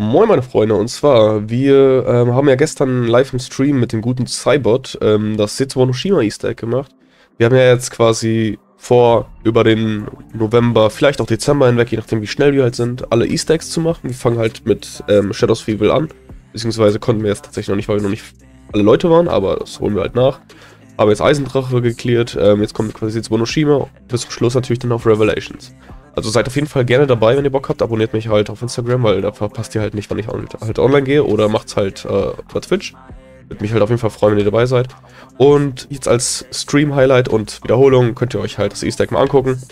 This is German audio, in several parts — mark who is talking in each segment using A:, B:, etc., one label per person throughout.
A: Moin meine Freunde, und zwar, wir ähm, haben ja gestern live im Stream mit dem guten Cybot ähm, das Setsubo no Easter Egg gemacht. Wir haben ja jetzt quasi vor, über den November, vielleicht auch Dezember hinweg, je nachdem wie schnell wir halt sind, alle Easter Eggs zu machen. Wir fangen halt mit ähm, Shadows of Evil an, beziehungsweise konnten wir jetzt tatsächlich noch nicht, weil wir noch nicht alle Leute waren, aber das holen wir halt nach. Haben jetzt Eisendrache geklärt, ähm, jetzt kommt quasi Setsubo no bis zum Schluss natürlich dann auf Revelations. Also seid auf jeden Fall gerne dabei, wenn ihr Bock habt. Abonniert mich halt auf Instagram, weil da verpasst ihr halt nicht, wann ich halt online gehe. Oder macht's halt äh, bei Twitch. Würde mich halt auf jeden Fall freuen, wenn ihr dabei seid. Und jetzt als Stream-Highlight und Wiederholung könnt ihr euch halt das Easter Egg mal angucken.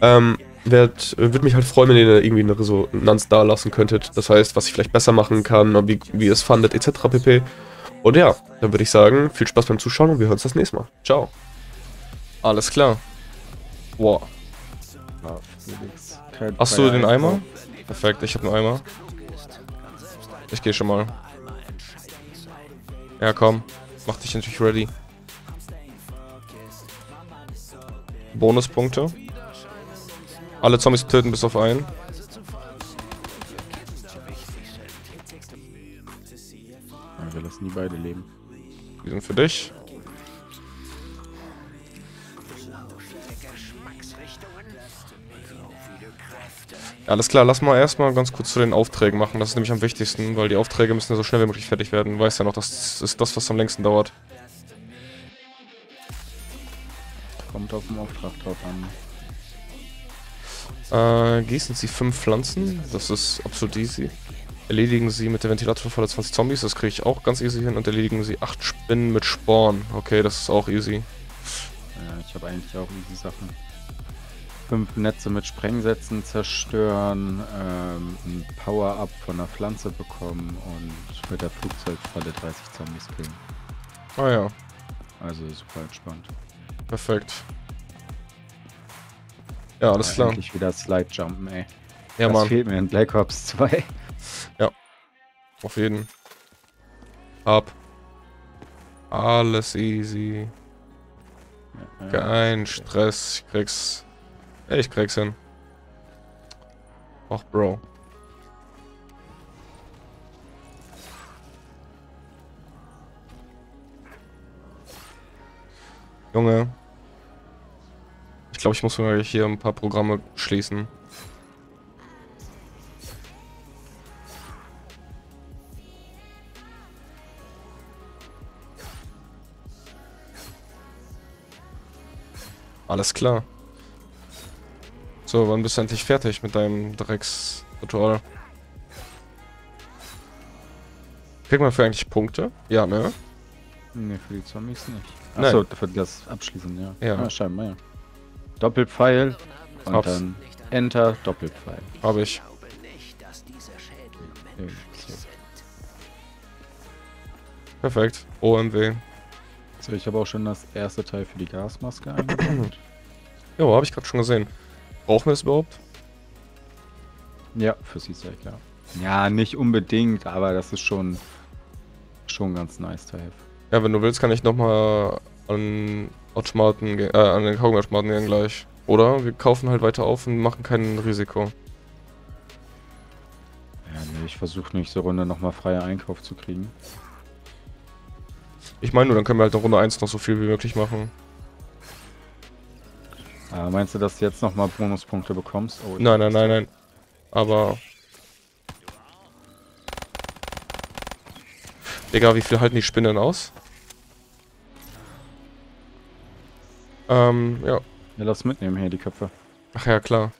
A: Ähm, würde mich halt freuen, wenn ihr irgendwie eine Resonanz da lassen könntet. Das heißt, was ich vielleicht besser machen kann, wie, wie ihr es fandet, etc. pp. Und ja, dann würde ich sagen, viel Spaß beim Zuschauen und wir hören uns das nächste Mal. Ciao. Alles klar. Wow. Hast du den Eimer? Perfekt, ich habe einen Eimer. Ich gehe schon mal. Ja, komm. Mach dich natürlich ready. Bonuspunkte. Alle Zombies töten bis auf einen.
B: wir lassen die beide leben.
A: Die sind für dich. Alles klar, lass mal erstmal ganz kurz zu den Aufträgen machen. Das ist nämlich am wichtigsten, weil die Aufträge müssen ja so schnell wie möglich fertig werden. Du weißt ja noch, das ist das, was am längsten dauert.
B: Kommt auf den Auftrag drauf
A: an. Äh, gießen Sie fünf Pflanzen. Das ist absolut easy. Erledigen Sie mit der Ventilatorfalle 20 Zombies. Das kriege ich auch ganz easy hin. Und erledigen Sie acht Spinnen mit Sporn. Okay, das ist auch easy.
B: Ja, ich habe eigentlich auch easy Sachen fünf Netze mit Sprengsätzen zerstören, ähm, ein Power-Up von der Pflanze bekommen und mit der Flugzeugfalle 30 Zombies killen.
A: Ah ja.
B: Also super entspannt.
A: Perfekt. Ja, alles ja, klar.
B: Endlich wieder Slide-Jumpen, ey.
A: Ja,
B: das
A: Mann.
B: fehlt mir in Black Ops 2.
A: Ja. Auf jeden. Ab. Alles easy. Kein Stress. Ich krieg's ich krieg's hin. Ach, Bro. Junge. Ich glaube, ich muss mal hier ein paar Programme schließen. Alles klar. So, wann bist du endlich fertig mit deinem Drecksritual? Kriegt man für eigentlich Punkte? Ja, ne?
B: Ne, für die Zombies nicht. Achso, für das Abschließen, ja. Ja. Ah, scheinbar, ja. Doppelpfeil und Hab's. dann Enter, Doppelpfeil.
A: Hab ich.
B: Okay.
A: Perfekt. OMW.
B: So, ich habe auch schon das erste Teil für die Gasmaske eingebaut.
A: jo, habe ich gerade schon gesehen. Brauchen wir es überhaupt?
B: Ja, für Seaside, ja. Ja, nicht unbedingt, aber das ist schon, schon ganz nice to have.
A: Ja, wenn du willst, kann ich nochmal an Automaten, äh, an den Kaugummiautomaten gehen gleich. Oder wir kaufen halt weiter auf und machen kein Risiko.
B: Ja, nee, ich versuche nicht so Runde nochmal freie Einkauf zu kriegen.
A: Ich meine nur, dann können wir halt in Runde 1 noch so viel wie möglich machen.
B: Äh, meinst du, dass du jetzt nochmal Bonuspunkte bekommst?
A: Oh, nein, nein, nein, nein. Aber... Digga, wie viel halten die Spinnen aus? Ähm, ja.
B: Ja, lass mitnehmen hier die Köpfe.
A: Ach ja, klar.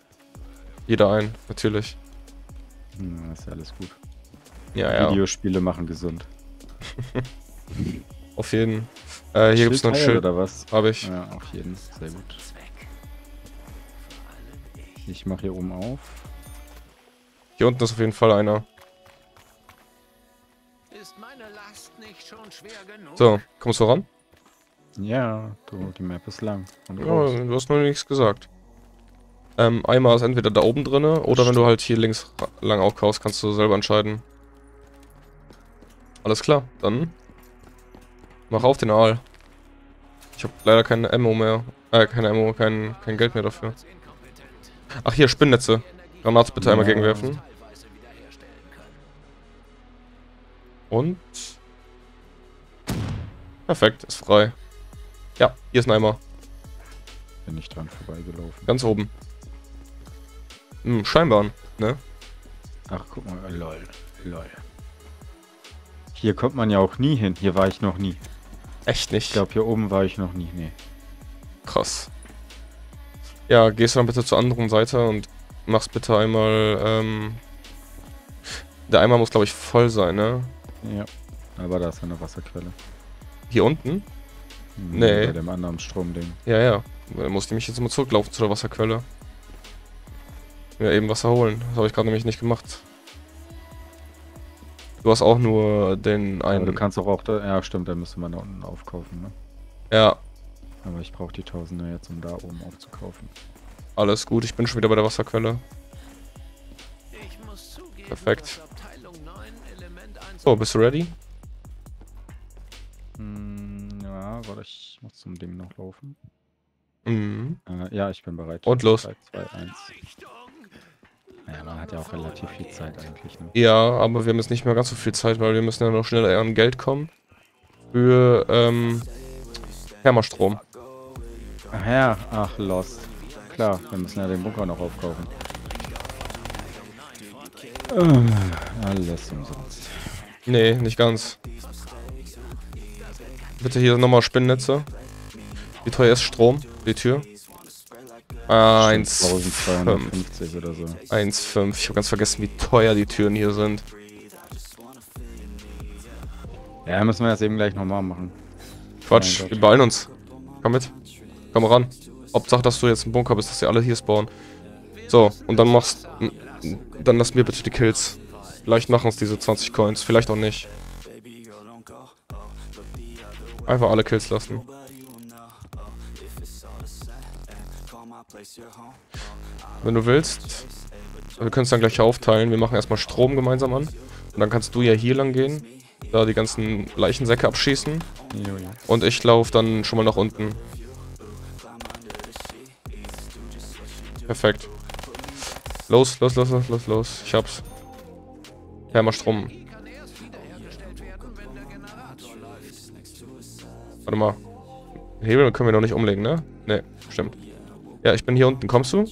A: Jeder ein, natürlich.
B: Hm, das ist ja alles gut.
A: Ja, ja.
B: Videospiele machen gesund.
A: auf jeden. Äh, hier gibt es noch ein Schild.
B: oder was?
A: Habe ich.
B: Ja, auf jeden. Sehr gut. Ich mache hier oben auf.
A: Hier unten ist auf jeden Fall einer. So, kommst du ran?
B: Ja, du, die Map ist lang.
A: ja, du hast noch nichts gesagt. Ähm, einmal ist entweder da oben drin oder wenn du halt hier links lang aufkaufst, kannst du selber entscheiden. Alles klar, dann mach auf den Aal. Ich habe leider keine Ammo mehr. Äh, keine Ammo, kein, kein Geld mehr dafür. Ach hier, Spinnnetze. Granate bitte einmal gegenwerfen. Und... Perfekt, ist frei. Ja, hier ist ein Eimer.
B: Bin ich dran vorbeigelaufen.
A: Ganz oben. Hm, Scheinbahn, ne?
B: Ach, guck mal, lol, lol. Hier kommt man ja auch nie hin. Hier war ich noch nie.
A: Echt nicht.
B: Ich glaube, hier oben war ich noch nie. Nee.
A: Krass. Ja, gehst du dann bitte zur anderen Seite und machst bitte einmal, ähm... Der Eimer muss, glaube ich, voll sein, ne?
B: Ja. Aber da ist eine Wasserquelle.
A: Hier unten?
B: Hm,
A: Nee.
B: Bei dem anderen Stromding.
A: Ja, ja. Dann musste ich mich jetzt immer zurücklaufen zu der Wasserquelle. Ja, eben Wasser holen. Das habe ich gerade nämlich nicht gemacht. Du hast auch nur den
B: Aber
A: einen.
B: du kannst auch, auch da, ja stimmt, da müsste man da unten aufkaufen, ne?
A: Ja,
B: Aber ich brauche die Tausender jetzt, um da oben aufzukaufen.
A: alles gut. Ich bin schon wieder bei der Wasserquelle. Perfekt. So, bist du ready?
B: Hm, ja, warte, ich muss zum Ding noch laufen.
A: Mhm.
B: Äh, ja, ich bin bereit.
A: Und los.
B: 3, 2, 1. Naja, man hat ja auch relativ viel Zeit eigentlich, ne?
A: Ja, aber wir haben jetzt nicht mehr ganz so viel Zeit, weil wir müssen ja noch schneller an Geld kommen. Für, ähm, Thermostrom.
B: Ach ja, ach, Lost. Klar, wir müssen ja den Bunker noch aufkaufen. Äh, alles umsonst.
A: Nee, nicht ganz. Bitte hier nochmal Spinnennetze. Wie teuer ist Strom? Die Tür? 1,5.
B: 1250 oder so.
A: 1,5. Ich habe ganz vergessen, wie teuer die Türen hier sind.
B: Ja, müssen wir das eben gleich nochmal machen.
A: Quatsch, wir beeilen uns. Komm mit. Komm ran. Hauptsache, dass du jetzt im Bunker bist, dass sie alle hier spawnen. So, und dann machst... Dann lass mir bitte die Kills. Vielleicht machen es diese 20 Coins, vielleicht auch nicht. Einfach alle Kills lassen. Wenn du willst, wir können es dann gleich aufteilen. Wir machen erstmal Strom gemeinsam an. Und dann kannst du ja hier lang gehen, da die ganzen Leichensäcke abschießen. Und ich laufe dann schon mal nach unten. Perfekt. Los, los, los, los, los, los. Ich hab's. Thermostrom. Warte mal. Hebel können wir noch nicht umlegen, ne? Ne, stimmt. Ja, ich bin hier unten. Kommst du?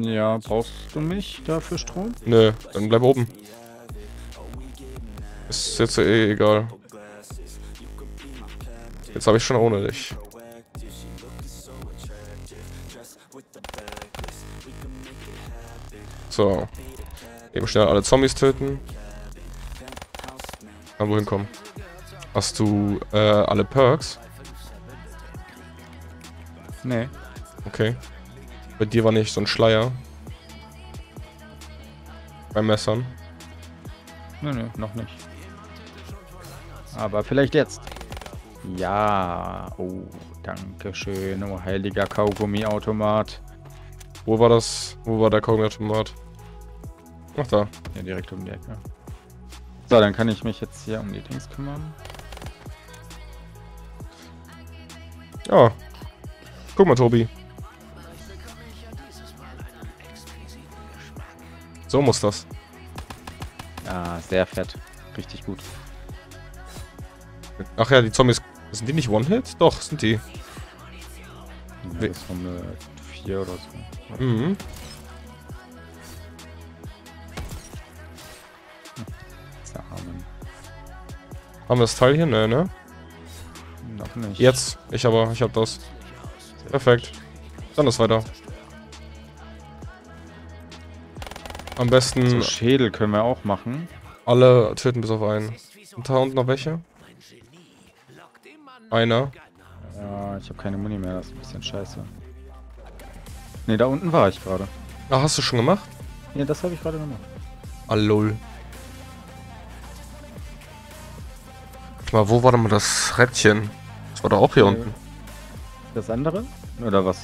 B: Ja, brauchst du mich da für Strom?
A: Nö, dann bleib oben. Ist jetzt eh egal. Jetzt habe ich schon ohne dich. So. Eben schnell alle Zombies töten. Kann wohin kommen. Hast du äh, alle Perks?
B: Nee.
A: Okay. Bei dir war nicht so ein Schleier. Bei Messern.
B: Nö, nö, noch nicht. Aber vielleicht jetzt. Ja. Oh, danke schön. Oh, heiliger Kaugummiautomat.
A: Wo war das? Wo war der Kaugummiautomat? Ach da.
B: Ja, direkt um die Ecke. So, dann kann ich mich jetzt hier um die Dings kümmern.
A: Ja. Guck mal, Tobi. So muss das.
B: Ja, sehr fett. Richtig gut.
A: Ach ja, die Zombies. Sind die nicht One-Hit? Doch, sind die.
B: Ja, das ist Runde 4 oder so.
A: Mhm.
B: Zerarmen.
A: Haben wir das Teil hier? Ne, ne?
B: Noch nicht.
A: Jetzt. Ich aber, ich hab das. Perfekt. Dann ist weiter. Am besten
B: So, Schädel können wir auch machen.
A: alle töten bis auf einen. Und da unten noch welche? Einer.
B: Ja, ich habe keine Muni mehr. Das ist ein bisschen scheiße. Ne, da unten war ich gerade.
A: Ah, hast du schon gemacht?
B: Ja, das habe ich gerade gemacht.
A: Ah, lol. Mal, wo war denn mal das Rädchen? Das war doch auch hier
B: Äh,
A: unten.
B: Das andere? Oder was?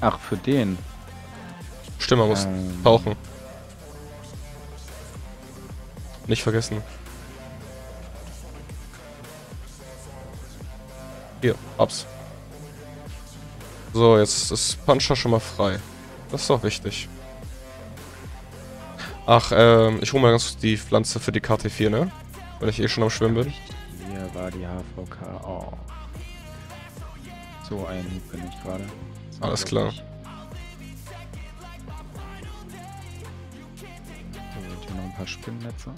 B: Ach, für den.
A: Stimmt, man muss
B: Ähm,
A: tauchen. Nicht vergessen. Hier, abs. So, jetzt ist Puncher schon mal frei. Das ist doch wichtig. Ach, ähm, ich hole mal ganz kurz die Pflanze für die KT4, ne? Weil ich eh schon am Schwimmen bin.
B: Hier war die HVK. Oh. So ein Hieb bin ich gerade.
A: Alles klar.
B: So, hier noch ein paar Spinnennetze.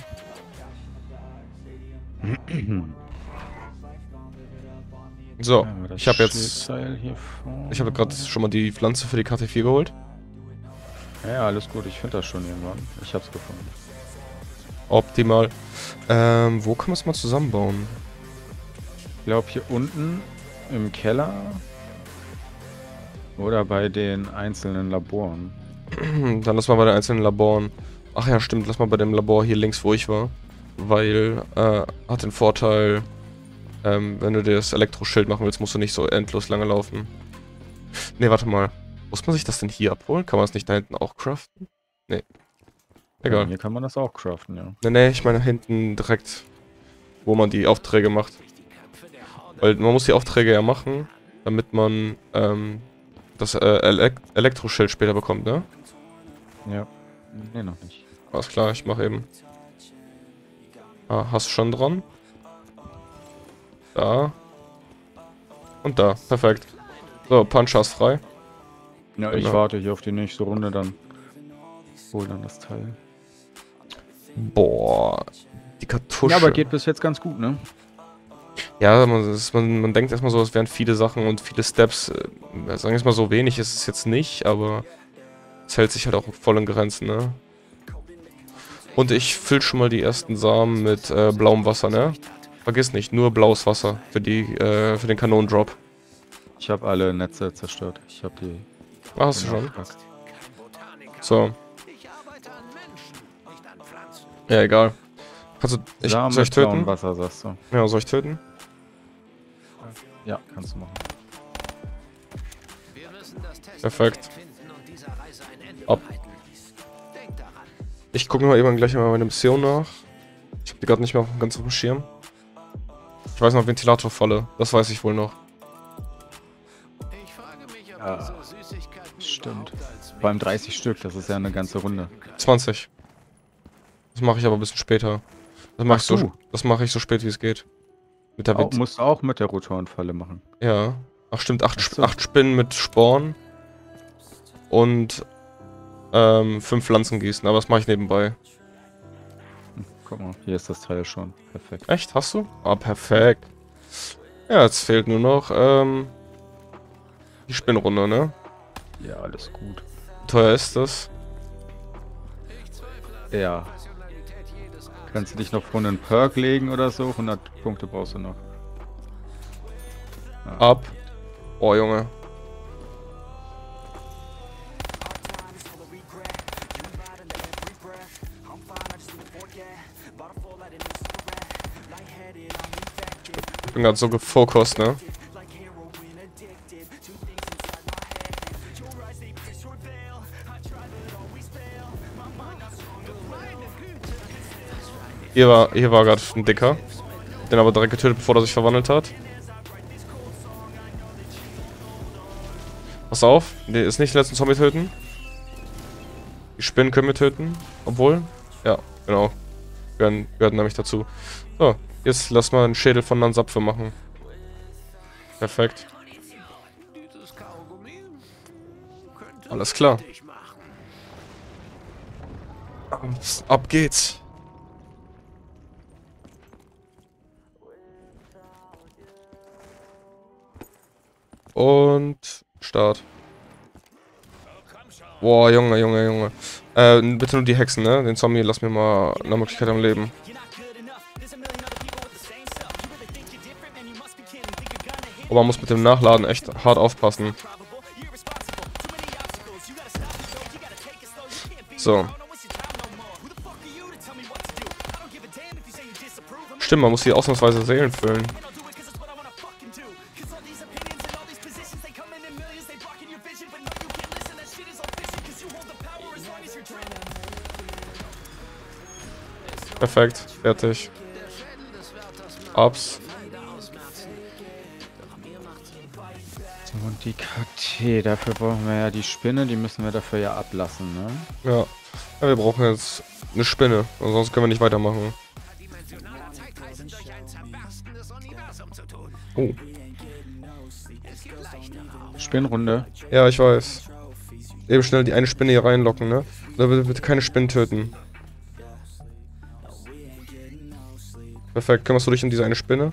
A: So,
B: das
A: ich habe jetzt, ich habe gerade schon mal die Pflanze für die KT4 geholt.
B: Ja, alles gut. Ich finde das schon irgendwann. Ich hab's gefunden.
A: Optimal. Ähm, wo kann man es mal zusammenbauen?
B: Ich glaube hier unten im Keller oder bei den einzelnen Laboren.
A: Dann lass mal bei den einzelnen Laboren. Ach ja, stimmt, lass mal bei dem Labor hier links, wo ich war. Weil, äh, hat den Vorteil, ähm, wenn du dir das Elektroschild machen willst, musst du nicht so endlos lange laufen. Ne, warte mal. Muss man sich das denn hier abholen? Kann man es nicht da hinten auch craften? Nee.
B: Ja,
A: Egal.
B: hier kann man das auch craften, ja.
A: Ne, ne, ich meine hinten direkt, wo man die Aufträge macht. Weil man muss die Aufträge ja machen, damit man, ähm, das äh, Elek Elektroschild später bekommt, ne?
B: Ja. Nee, noch nicht.
A: Alles klar, ich mach eben. Ah, hast du schon dran? Da. Und da. Perfekt. So, Puncher ist frei.
B: Ja, ich
A: Genau.
B: warte hier auf die nächste Runde, dann hol dann das Teil.
A: Boah. Die Kartusche.
B: Ja, aber geht bis jetzt ganz gut, ne?
A: Ja, man, ist, man, man denkt erstmal so, es wären viele Sachen und viele Steps. Äh, sagen wir es mal so, wenig ist es jetzt nicht, aber es hält sich halt auch voll in Grenzen, ne? Und ich füll schon mal die ersten Samen mit äh, blauem Wasser, ne? Vergiss nicht, nur blaues Wasser für die, äh, für den Kanonendrop.
B: Ich habe alle Netze zerstört. Ich habe die.
A: Ah, hast du schon?
B: gepackt.
A: So. Ja, egal. Kannst du, ich,
B: Samen
A: soll ich töten?
B: Wasser, sagst du.
A: Ja, soll ich töten?
B: Ja, kannst du machen.
A: Perfekt. Ab. Ich gucke mal eben gleich mal meine Mission nach. Ich habe die gerade nicht mehr ganz auf dem Schirm. Ich weiß noch Ventilatorfalle. Das weiß ich wohl noch.
B: Ja, stimmt. Beim 30 Stück, das ist ja eine ganze Runde.
A: 20. Das mache ich aber ein bisschen später. Das mache
B: Ach
A: ich, so,
B: du.
A: das mach ich so spät wie es geht. Mit der
B: Auch, musst du auch mit der Rotorenfalle machen.
A: Ja. Ach stimmt, acht,
B: Ach so.
A: acht Spinnen mit Sporn. Und ähm, fünf Pflanzen gießen, aber das mache ich nebenbei.
B: Guck mal, hier ist das Teil schon. Perfekt.
A: Echt? Hast du? Ah, perfekt. Ja, jetzt fehlt nur noch ähm, die Spinnrunde, ne?
B: Ja, alles gut.
A: Wie teuer ist das?
B: Ja. Kannst du dich noch vor einen Perk legen oder so? 100 Punkte brauchst du noch. Ah,
A: Ab. Oh, Junge. Ich bin gerade so gefokust, ne? Hier war, hier war gerade ein Dicker. Den aber direkt getötet, bevor er sich verwandelt hat. Pass auf, nee, ist nicht den letzten Zombie töten. Die Spinnen können wir töten. Obwohl, ja, genau. Gehören, gehören nämlich dazu. So, jetzt lass mal einen Schädel von Nansapfe machen. Perfekt. Alles klar. Ab geht's. Und Start. Boah, Junge, Junge, Junge. Äh, bitte nur die Hexen, ne? Den Zombie lass mir mal eine Möglichkeit am Leben. Aber man muss mit dem Nachladen echt hart aufpassen. So. Stimmt, man muss hier ausnahmsweise Seelen füllen. Perfekt, fertig. Ups.
B: So, und die KT, dafür brauchen wir ja die Spinne, die müssen wir dafür ja ablassen, ne?
A: Ja. ja. Wir brauchen jetzt eine Spinne. Sonst können wir nicht weitermachen. Oh.
B: Spinnrunde.
A: Ja, ich weiß. Eben schnell die eine Spinne hier reinlocken, ne? Da bitte, bitte keine Spinnen töten. Perfekt, kümmerst du dich um diese eine Spinne?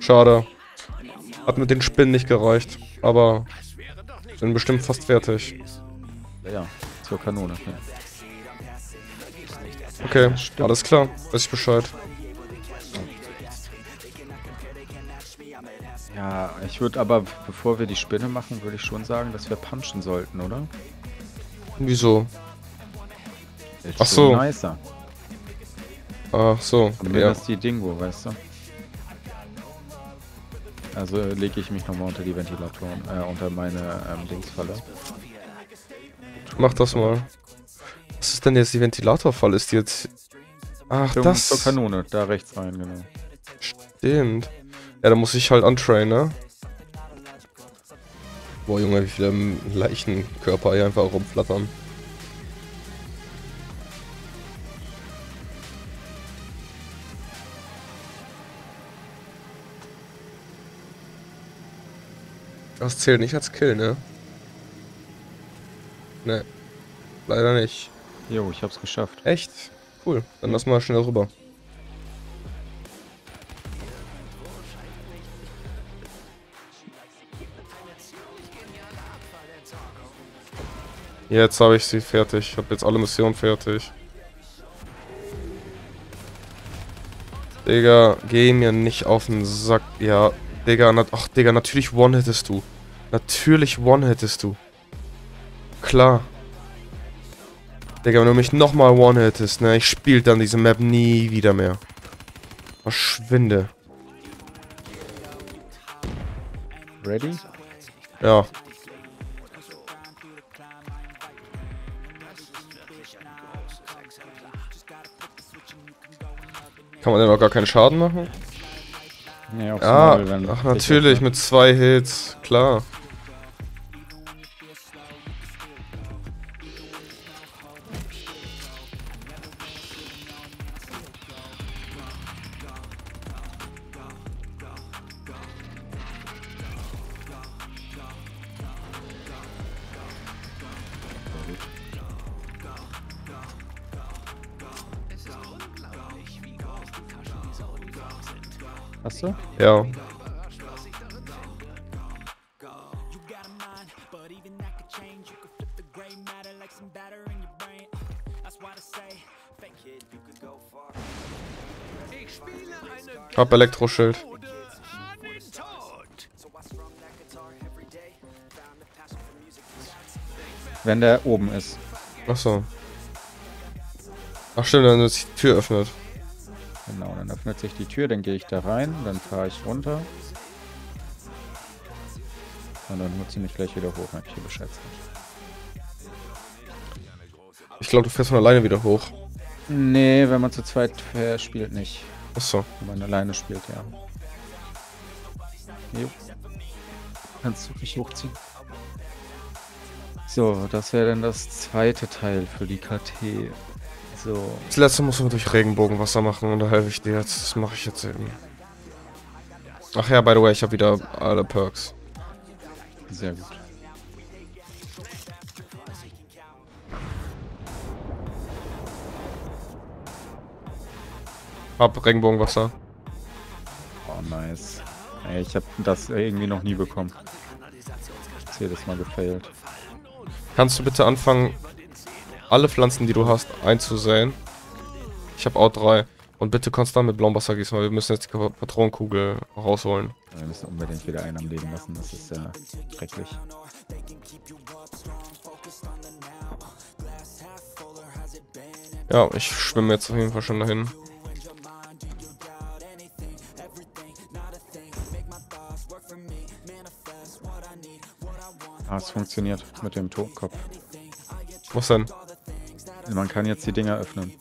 A: Schade. Hat mit den Spinnen nicht gereicht. Aber sind bestimmt fast fertig.
B: Ja, zur Kanone. Ja.
A: Okay, alles klar. Weiß ich Bescheid.
B: Ja, ich würde aber, bevor wir die Spinne machen, würde ich schon sagen, dass wir punchen sollten, oder?
A: Wieso? Ach so.
B: Nicer.
A: Ach so. Ja.
B: Zumindest die Dingo, weißt du? Also lege ich mich nochmal unter die Ventilatoren, äh, unter meine ähm, Dingsfalle.
A: Mach das mal. Was ist denn jetzt die Ventilatorfall? Ist die jetzt... Ach,
B: Zum,
A: das...
B: Zur Kanone, da rechts rein, genau.
A: Stimmt. Ja, da muss ich halt untrainen, ne? Boah, Junge, wie viele Leichenkörper hier einfach rumflattern. Das zählt nicht als Kill, ne? Ne. Leider nicht.
B: Jo, ich hab's geschafft.
A: Echt? Cool. Dann lass mal schnell rüber. Jetzt habe ich sie fertig. Ich habe jetzt alle Missionen fertig. Digga, geh mir nicht auf den Sack. Ja, Digga, nat ach, Digga, natürlich one hättest du. Natürlich one hättest du. Klar. Digga, wenn du mich nochmal one hättest, ne, ich spiel dann diese Map nie wieder mehr. Verschwinde.
B: Ready?
A: Ja. Kann man denn auch gar keinen Schaden machen?
B: Aufs
A: Ja,
B: Maul, wenn-
A: ach natürlich, mit zwei Hits, klar.
B: Hast du?
A: Ja. Hab Elektroschild.
B: Wenn der oben ist.
A: Achso. Ach stimmt, dann ist die Tür öffnet.
B: Öffnet sich die Tür, dann gehe ich da rein, dann fahre ich runter. Und dann wird sie mich gleich wieder hoch, wenn ich hier Bescheid sage.
A: Ich glaube, du fährst von alleine wieder hoch.
B: Nee, wenn man zu zweit äh, spielt, nicht.
A: Achso.
B: Wenn man alleine spielt, ja. Jo. Kannst du mich hochziehen. So, das wäre dann das zweite Teil für die KT. So,
A: Das letzte muss man durch Regenbogenwasser machen und da helfe ich dir jetzt. Das mache ich jetzt eben. Ach ja, by the way, ich habe wieder alle Perks.
B: sehr gut.
A: Hab Regenbogenwasser.
B: Oh, nice. Ey, ich habe das irgendwie noch nie bekommen. Ist jedes Mal gefailt.
A: Kannst du bitte anfangen, alle Pflanzen, die du hast, einzusäen? Ich habe auch drei. Und bitte konstant mit blauem Wasser gießen, weil wir müssen jetzt die Patronenkugel rausholen.
B: Wir müssen unbedingt wieder einen am Leben lassen, das ist ja schrecklich.
A: Ja, ich schwimme jetzt auf jeden Fall schon dahin.
B: Ah, es funktioniert mit dem Tonkopf.
A: Was denn?
B: Man kann jetzt die Dinger öffnen.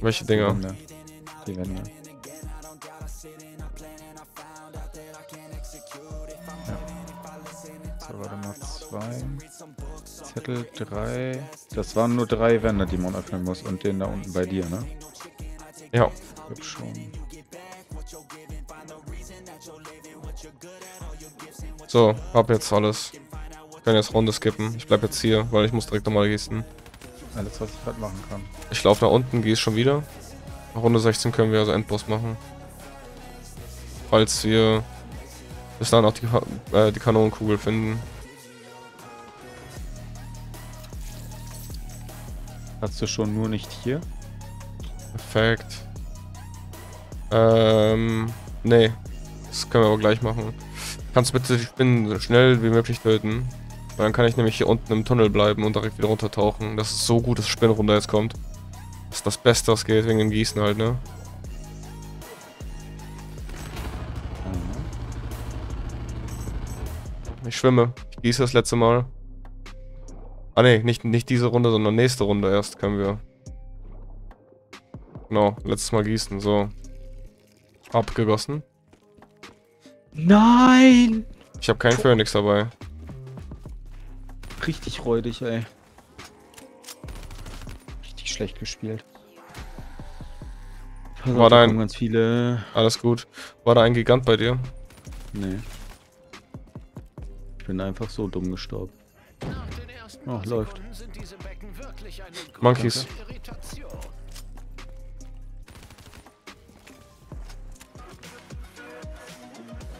A: Welche
B: Die
A: Dinger?
B: Wände. Die Wände. Ja. So, warte mal. Zwei. Zettel drei. Das waren nur drei Wände, die man öffnen muss. Und den da unten bei dir, ne?
A: Ja.
B: Wird schon.
A: So, hab jetzt alles. Ich kann jetzt Runde skippen. Ich bleib jetzt hier, weil ich muss direkt nochmal gießen.
B: Alles, was ich gerade machen kann.
A: Ich laufe nach unten, gieße schon wieder. Nach Runde 16 können wir also Endboss machen. Falls wir bis dann auch die, äh, die Kanonenkugel finden.
B: Hast du schon nur nicht hier?
A: Perfekt. Ähm, nee. Das können wir aber gleich machen. Kannst du bitte die Spinnen so schnell wie möglich töten? Weil Dann kann ich nämlich hier unten im Tunnel bleiben und direkt wieder runtertauchen. Das ist so gut, dass Spinnen runter jetzt kommt. Das ist das Beste, was geht, wegen dem Gießen halt, ne? Ich schwimme. Ich gieße das letzte Mal. Ah ne, nicht, nicht diese Runde, sondern nächste Runde erst können wir. Genau, letztes Mal gießen, so. Abgegossen.
B: Nein!
A: Ich habe keinen Phoenix dabei.
B: Richtig räudig, ey. Richtig schlecht gespielt. Pass
A: War
B: auf, da kommen ganz viele.
A: Alles gut. War da ein Gigant bei dir?
B: Nee. Ich bin einfach so dumm gestorben. Oh, läuft.
A: Monkeys.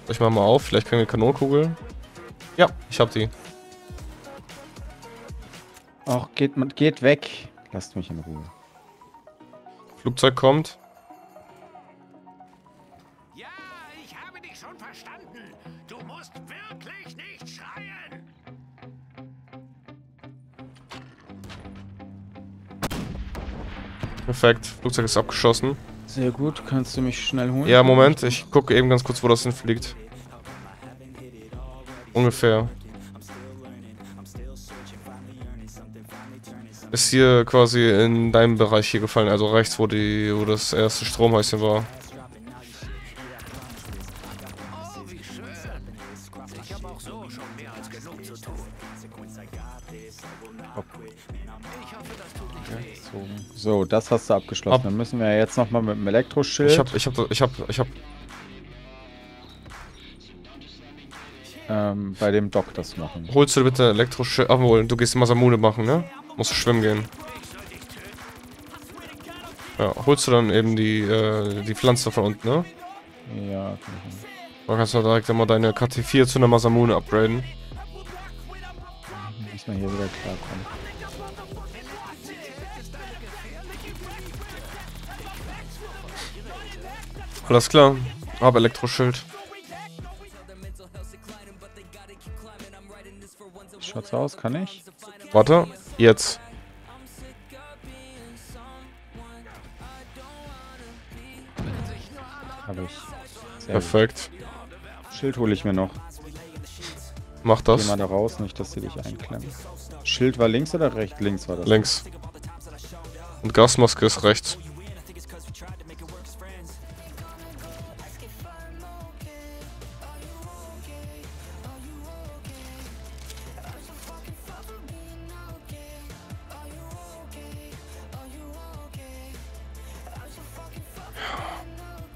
A: Ich mach mal auf, vielleicht kriegen wir Kanonenkugel. Ja, ich hab die.
B: Ach, geht, man- geht weg. Lasst mich in Ruhe.
A: Flugzeug kommt.
C: Ja, ich habe dich schon verstanden. Du musst wirklich nicht schreien.
A: Perfekt. Flugzeug ist abgeschossen.
B: Sehr gut, kannst du mich schnell holen?
A: Ja, Moment. Ich gucke eben ganz kurz, wo das hinfliegt. Ungefähr. Ist hier quasi in deinem Bereich hier gefallen, also rechts, wo die, wo das erste Stromhäuschen war.
C: So das
B: so, hast du abgeschlossen.
A: Ab-
B: Dann müssen wir jetzt nochmal mit dem Elektroschild.
A: Ich hab, ich hab, ich hab, ich hab,
B: ähm, bei dem Doc das machen.
A: holst du bitte Elektroschild abholen, du gehst Masamune machen, ne? Musst du schwimmen gehen. Ja, holst du dann eben die, äh, die Pflanze von unten, ne?
B: Ja, machen.
A: Dann kannst du direkt immer deine KT4 zu einer Masamune upgraden.
B: Müssen wir hier wieder klarkommen.
A: Alles klar. Hab Elektroschild.
B: Schaut's aus, kann ich?
A: Warte, jetzt.
B: Habe ich. Sehr
A: Perfekt.
B: gut. Schild hole ich mir noch.
A: Mach
B: Geh
A: das.
B: mal da raus, nicht, dass sie dich einklemmen. Schild war links oder rechts? Links war das.
A: Links. Und Gasmaske ist rechts.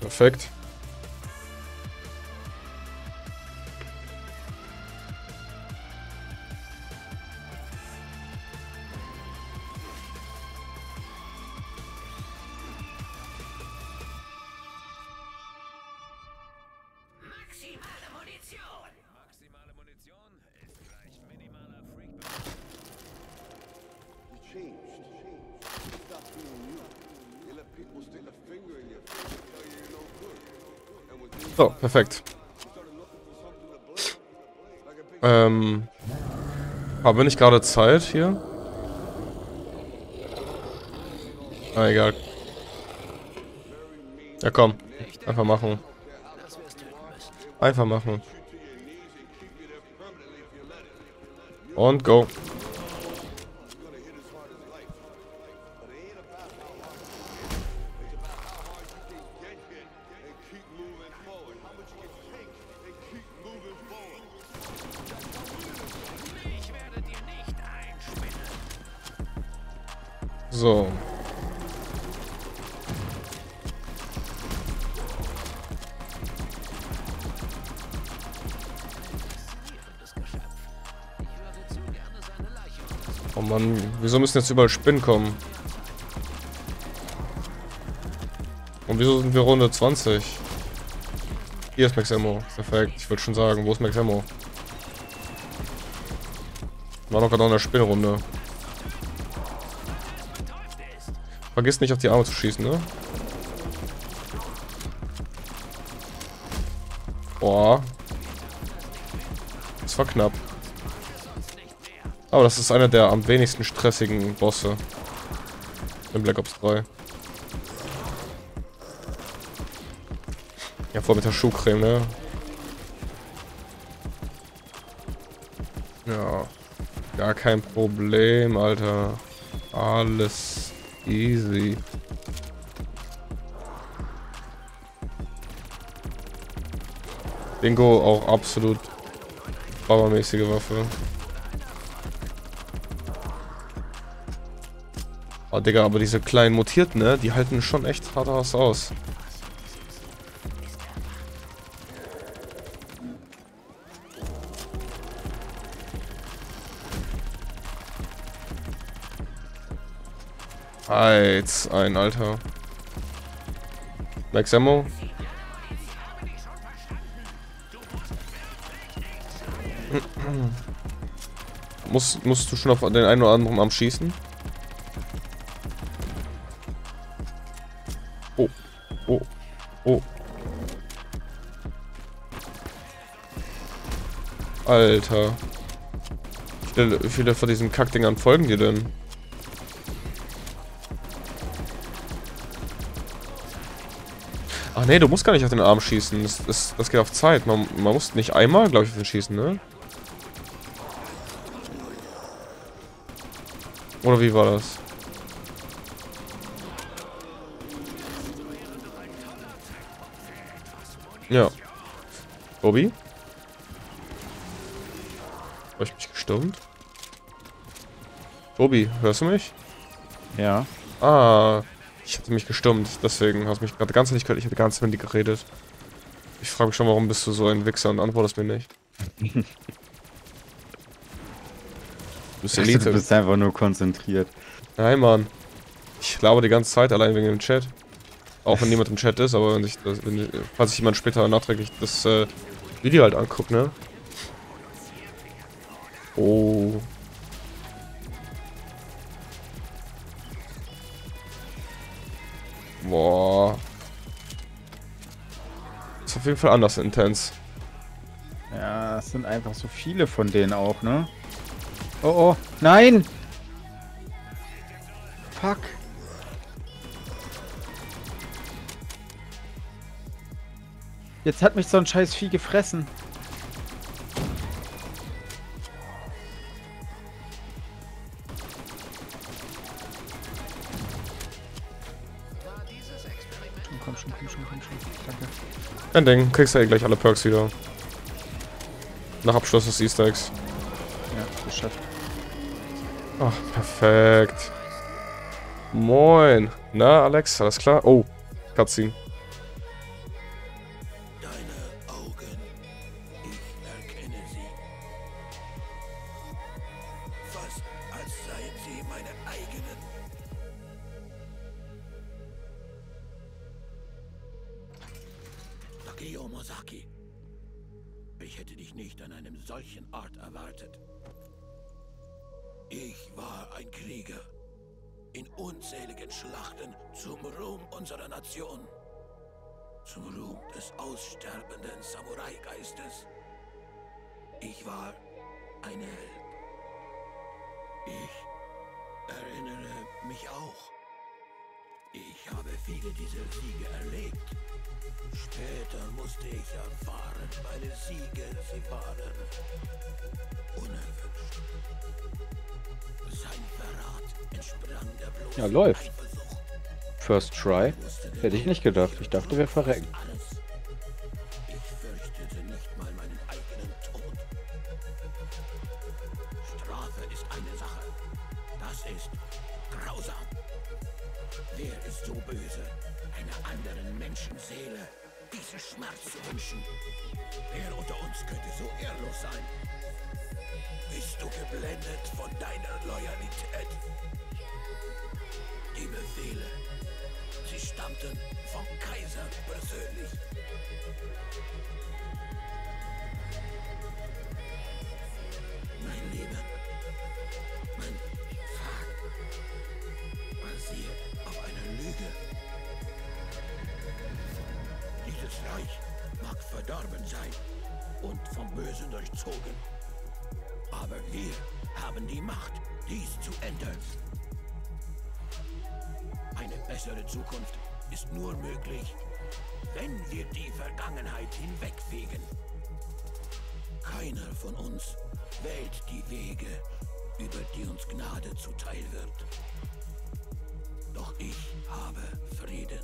A: Perfekt. Perfekt. Ähm. Habe nicht gerade Zeit hier? Ah, egal. Ja, komm. Einfach machen. Einfach machen. Und go.
C: Untersuchen.
A: Oh Mann, wieso müssen jetzt überall Spinnen kommen? Und wieso sind wir Runde 20? Hier ist Max Ammo. Perfekt. Ich wollte schon sagen, wo ist Max Ammo? War doch gerade noch in der Spinnrunde. Vergiss nicht auf die Arme zu schießen, ne? Boah. Das war knapp. Aber das ist einer der am wenigsten stressigen Bosse. In Black Ops 3. Ja, vor mit der Schuhcreme, ne? Ja. Gar kein Problem, Alter. Alles easy. Bingo auch absolut bauermäßige Waffe. Oh, Digga, aber diese kleinen Mutierten, ne? Die halten schon echt hart aus. Als ein Alter. Max Ammo? Muss, musst du schon auf den einen oder anderen Arm schießen? Oh. Oh. Oh. Alter. Wie viele, von diesen Kackdingern folgen dir denn? Ach nee, du musst gar nicht auf den Arm schießen. Das, das, das geht auf Zeit. Man, man muss nicht einmal, glaube ich, auf den schießen, ne? Oder wie war das? Ja. Bobby? Habe ich mich gestummt? Bobby, hörst du mich?
B: Ja.
A: Ah, ich hatte mich gestummt, deswegen hast du mich gerade ganz nicht gehört. Ich hatte ganz mit dir geredet. Ich frage mich schon, warum bist du so ein Wichser und antwortest mir nicht. Du bist
B: Du
A: Elite.
B: bist einfach nur konzentriert.
A: Nein, Mann. Ich laber die ganze Zeit allein wegen dem Chat. Auch wenn niemand im Chat ist, aber wenn sich das, wenn, falls sich jemand später nachträglich das äh, Video halt anguckt, ne? Oh. Jeden Fall anders intens.
B: Ja, es sind einfach so viele von denen auch, ne? Oh, oh, nein! Fuck. Jetzt hat mich so ein scheiß Vieh gefressen.
A: Kein Ding, kriegst du ja gleich alle Perks wieder. Nach Abschluss des Easter Eggs.
B: Ja, geschafft.
A: Ach, perfekt. Moin. Na, Alex, alles klar? Oh, Cutscene.
C: First try. Hätte ich nicht gedacht. Ich dachte, wir verrecken.
B: Ist nur möglich, wenn wir die Vergangenheit hinwegfegen. Keiner von uns wählt die Wege, über die uns Gnade zuteil wird. Doch ich habe Frieden.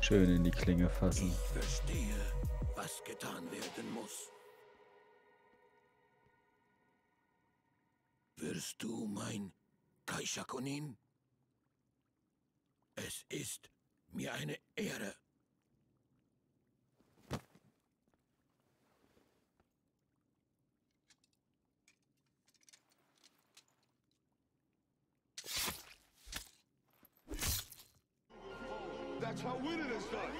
C: Schön in die Klinge fassen.
B: Ich verstehe, was getan werden muss. Wirst du mein Kaishakunin? Es ist mir eine Ehre.
D: That's how winning is done.